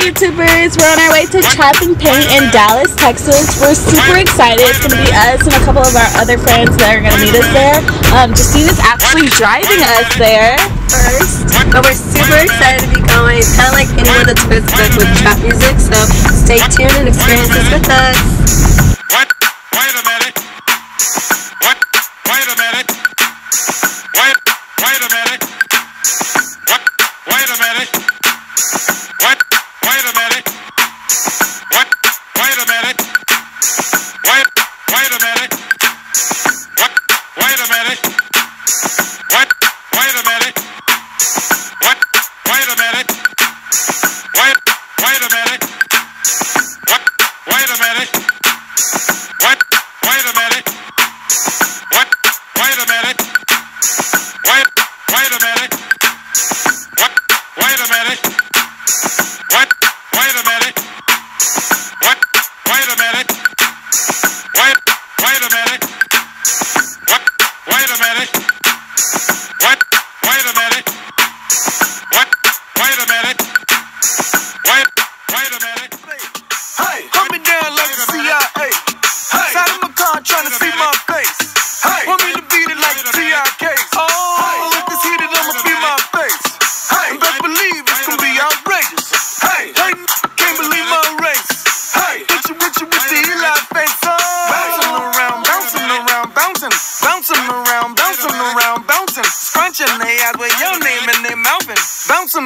YouTubers. We're on our way to Trap and Paint in Dallas, Texas. We're super excited. It's going to be us and a couple of our other friends that are going to meet us there. Um, Justine is actually driving us there first. But we're super excited to be going. Kind of like anyone that's with, with trap music. So stay tuned and experience this with us. What? Wait a minute. What? Wait a minute. Wait, wait a minute. What? Wait a minute. Minute. What?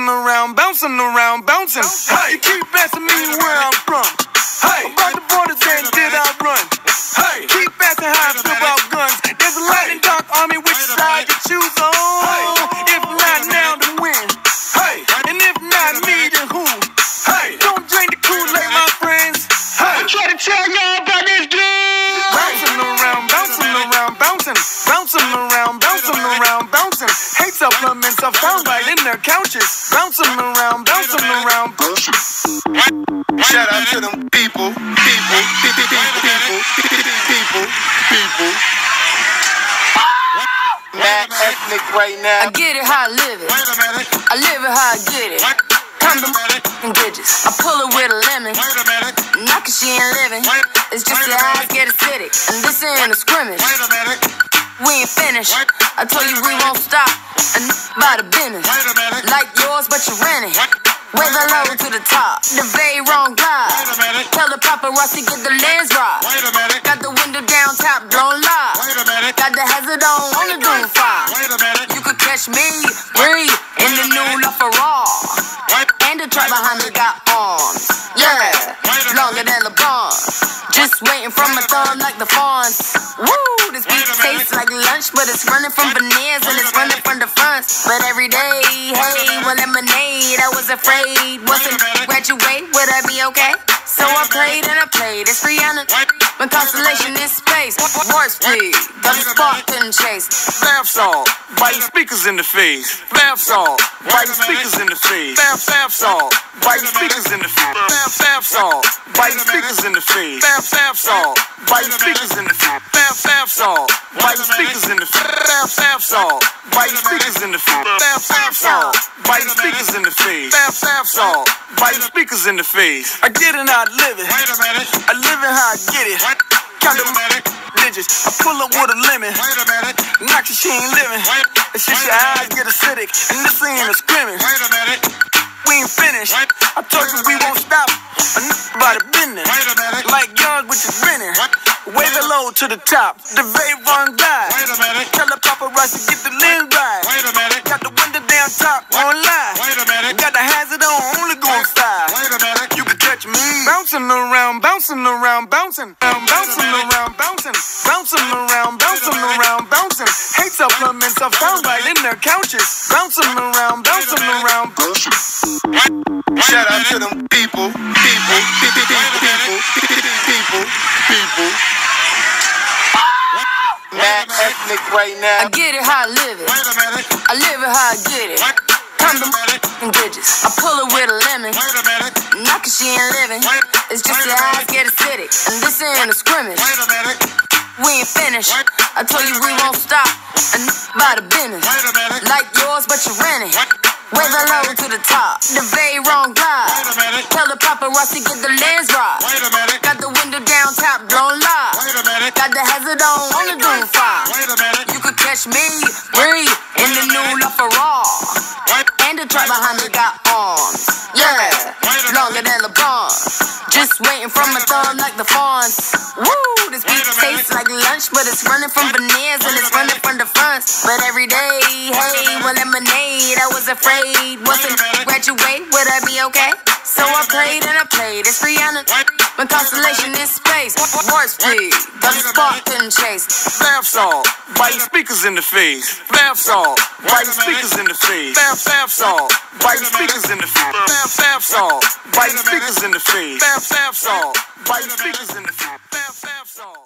Bouncing around, bouncing around, bouncing. Hey, you keep asking me where I'm from. Hey, about the borders and did I run? Hey, keep asking how I feel about guns. There's a light and dark army, which side you choose in their couches. Bouncing around, bouncing around, bouncing. Shout out to them people, people, people, people, people, people, people. Mad ethnic right now. I get it how I live it. Wait a minute. I live it how I get it. Condom and digits. I pull it with a lemon. Wait a minute. Not cause she ain't living. It's just your eyes get acidic. And this ain't a scrimmage. Wait a minute. We ain't finished. I told you we won't stop. And by the business. Wait a minute. Like yours, but you're renting. Way the low to the top. The very wrong glide. Wait a minute. Tell the paparazzi get the lens right. Wait a minute. Got the window down, top blown live. Wait a minute. Got the hazard on, on the doom fire. Wait a minute. You could catch me, breathe, in the new LaFerrari. And the truck behind me got arms. Yeah, longer than LeBron. Just waiting for my thumb like the fawns. Woo, this beat tastes like lunch, but it's running from veneers and it's running from the fronts. But every day, hey, well, lemonade, I was afraid. Wasn't graduate, would I be okay? So I played and I played. It's Rihanna. My constellation is space. Warp speed, but the spark couldn't chase. Bath salt, biting speakers in the face. Bath salt, biting speakers in the face. Bath bath salt, biting speakers in the face. Bath bath salt, biting speakers in the face. Bath bath salt, biting speakers in the face. Bath bath salt, biting speakers in the face. Bath bath salt, biting speakers in the face. Bath bath salt, biting speakers in the face. Bath bath salt, biting speakers in the face. I get it, I live it. Wait a minute. I live it how I get it. Wait a them minute. digits. I pull up with a lemon. Wait a minute. Cause she ain't living. Wait, It's just your eyes get acidic. And this ain't a scrimmage. Wait a minute. We ain't finished. I told you we won't stop. Enough about the business. Wait a minute. Like yours, which is renting. Way the low to the top. The very wrong guy. Wait a minute. Tell the paparazzi get the lens right. Wait a minute. Got the window down top, on line. Wait a minute. Got the hazard on, only going five. Wait a minute. You can touch me. Bouncing around, bouncing around, bouncing. Bouncing around, bouncing. Bouncing around, bouncing around, bouncing. Hate supplements I found right in their couches. Bouncing around, bouncing around. Shout out to them people, people, people, people, people, people. Mad ethnic right now. I get it how I live it. Wait a minute. I live it how I get it. What? Condom Wait a minute. and digits. I pull it with a lemon. Wait a minute. Not cause she ain't living. It's just your eyes get acidic. And this ain't a scrimmage. Wait a minute. We ain't finished. I told you we won't stop. And by the business. Wait a minute. Like yours, but you're renting. Way low to the top, the very wrong glide. Tell the paparazzi get the lens right. Wait a minute. Got the window down, top blown live. Wait a minute. Got the hazard on, on the doom fire. Wait a minute. You could catch me, Just waiting from my thumb like the fawns. Woo, this beat tastes like lunch, but it's running from veneers and it's running from the fronts. But every day, hey, well, lemonade, I was afraid. Wasn't graduate, would I be okay? So I played and I played. It's Rihanna. My constellation is space. Warp speed, the spark and chase. Bath salt, biting speakers in the face. Bath salt, biting speakers in the face. Bath, bath salt, biting speakers in the face. Bath, bath salt, biting speakers in the face. Bath, bath salt, biting speakers in the face. Bath, bath salt.